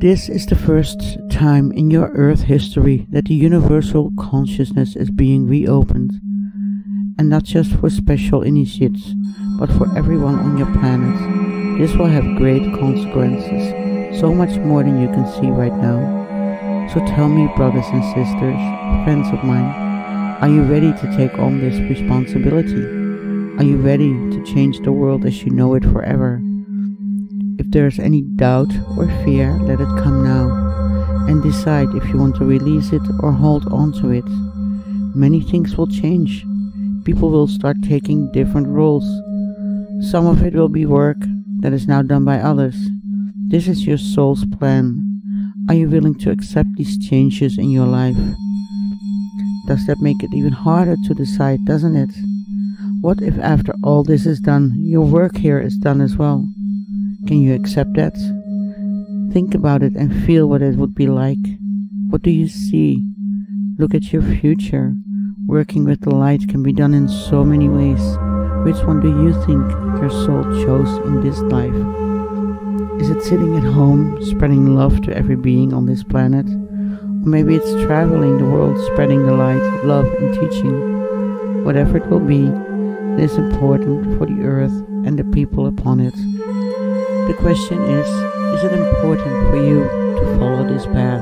This is the first time in your Earth history that the universal consciousness is being reopened, and not just for special initiates, but for everyone on your planet. This will have great consequences, so much more than you can see right now. So tell me, brothers and sisters, friends of mine, are you ready to take on this responsibility? Are you ready to change the world as you know it forever? If there's any doubt or fear, let it come now and decide if you want to release it or hold on to it. Many things will change. People will start taking different roles. Some of it will be work that is now done by others. This is your soul's plan. Are you willing to accept these changes in your life? Does that make it even harder to decide, doesn't it? What if after all this is done, your work here is done as well? Can you accept that? Think about it and feel what it would be like. What do you see? Look at your future. Working with the light can be done in so many ways. Which one do you think your soul chose in this life? Is it sitting at home, spreading love to every being on this planet? Or maybe it's traveling the world, spreading the light, love, and teaching. Whatever it will be, it is important for the earth and the people upon it. The question is, is it important for you to follow this path?